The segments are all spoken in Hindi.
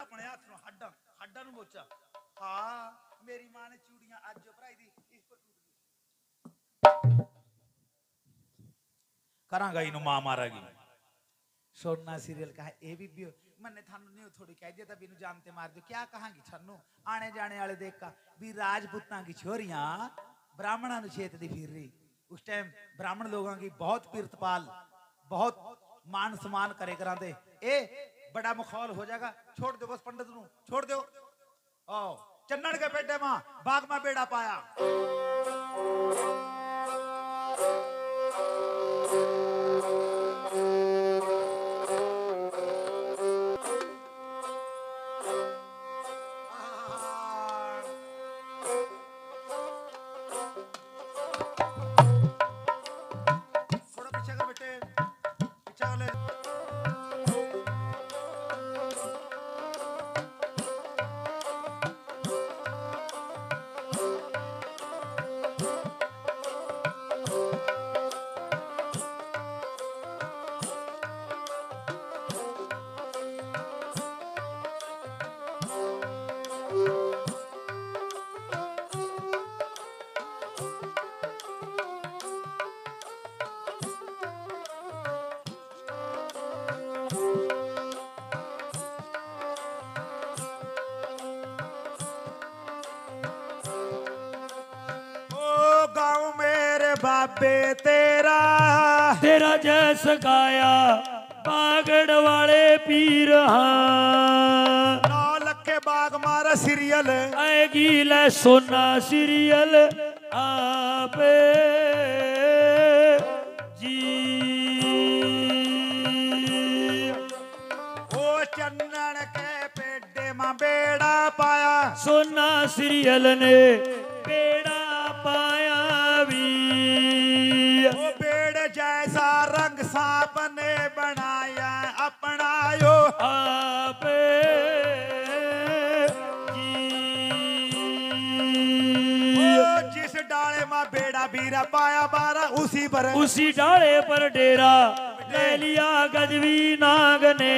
ਆਪਣੇ ਹੱਥ ਨੂੰ ਹੱਡਾਂ ਹੱਡਾਂ ਨੂੰ ਮੋਚਾ ਹਾਂ ਮੇਰੀ ਮਾਂ ਨੇ ਚੂੜੀਆਂ ਅੱਜ ਭਰਾਈ ਦੀ ਇਸ ਪਰ ਟੁੱਟ ਗਈ ਕਰਾਂਗਾ ਇਹਨੂੰ ਮਾਂ ਮਾਰਾਗੀ ਸੋਨਾ ਸੀਰੀਅਲ ਕਹਾ ਇਹ ਵੀ ਵੀ ਮੰਨੇ ਤੁਹਾਨੂੰ ਨਹੀਂ ਥੋੜੀ ਕਹਿ ਦਿਆ ਤਾਂ ਵੀ ਇਹਨੂੰ ਜਾਨ ਤੇ ਮਾਰ ਦਿਓ ਕਿਆ ਕਹਾਂਗੀ ਛੰਨੂ ਆਣੇ ਜਾਣੇ ਵਾਲੇ ਦੇਖਾ ਵੀ ਰਾਜਪੂਤਾਂ ਦੀ ਛੋਰੀਆਂ ब्राह्मणों ਨੂੰ ਛੇਤ ਦੀ ਫਿਰ ਰਹੀ ਉਸ ਟਾਈਮ ब्राह्मण ਲੋਕਾਂ की बहुत पीरतपाल बहुत मान सम्मान करे करांदे ए बड़ा मुखौल हो जाएगा। छोड़ दो बस पंडित नु, छोड़ दो। ओ चन्नन के बेटे माँ बाग में बेड़ा पाया। बाबे तेरा। तेरा जैस गाया पागड़ वाले पीर हाँ। नौ लख के बाग मारा सीरियल। आएगी ले सोना सीरियल। सोना सीरियल ने बेड़ा पाया भी। वो पेड़ जैसा रंग सांप ने बनाया अपनायो माँ बेड़ा बीरा पाया बारा उसी पर उसी डाले पर डेरा ले लिया गजवी नाग ने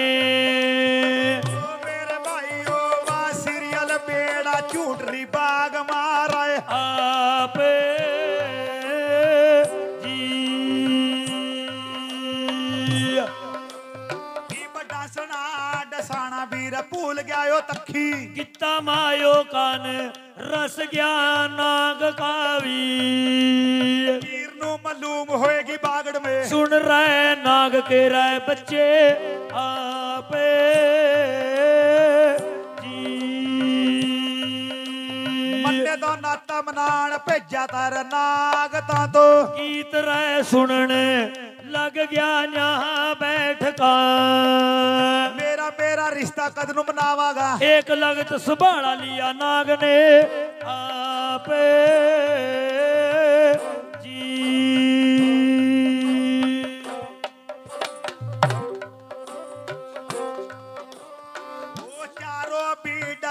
मेरे भाई ओ वा सीरियल बेड़ा झूठरी बाग मारा है। आप डसाना वीर भूल गया ओ तखी किता मायो कान रस गया नाग कावी वीर नु मालूम होएगी बागड़ में सुन रहे नाग के रहे बच्चे आप जी ਮੰਨੇ ਤੋਂ ਨਾਤਾ ਮਨਾਣ ਭੇਜਿਆ ਤਰ ਨਾਗ ਤਾਂ ਤੋਂ गीत रह सुनन लग गया यहाँ बैठका ਮੇਰਾ रिश्ता कद नु एक लगत सुभाड़ा लिया नाग ने आपे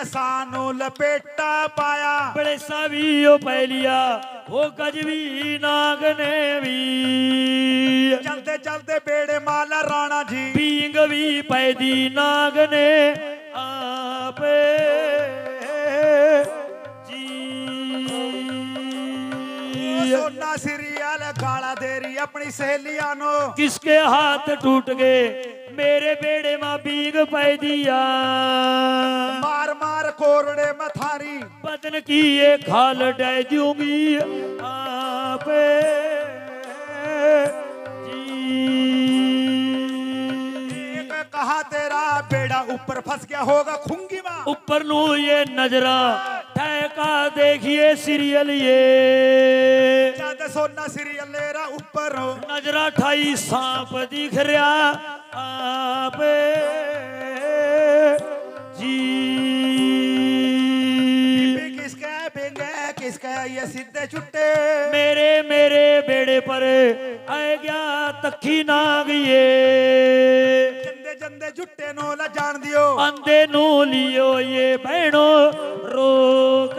सानू लपेटा पाया। बड़े सावियो पैलिया वो गजवी नाग ने भी। चलते चलते बेड़े माला राणा नवी पैदी नागने आपे अपनी सहेलिया किसके हाथ टूट गए? मेरे बेड़े माँ बीग पैदिया। मार मार कोरड़े मथारी। थारी बदन की ये खाल डूँगी दूँगी आपे। ऊपर फंस गया होगा खुंगी माँ। ऊपर लो ये नजरा ठहका देखिए सीरियल ये। ज़्यादा सोना सीरियल ले रहा ऊपर नजरा ठाई सांप दिख रहा आप। जी। किसका ये सीधे छुट्टे। मेरे मेरे बेड़े पर आ गया तखी नाग ये। जान दियो। अंधे नो लियो ये बहनो रोक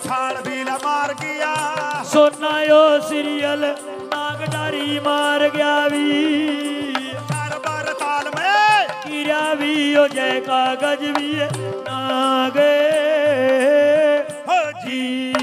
छाल भीला मार गया। सोना यो सीरियल नागदारी मार गया भी। चार बार ताल में। गिरा भी ओ जय कागज़ भी नागे हो जी।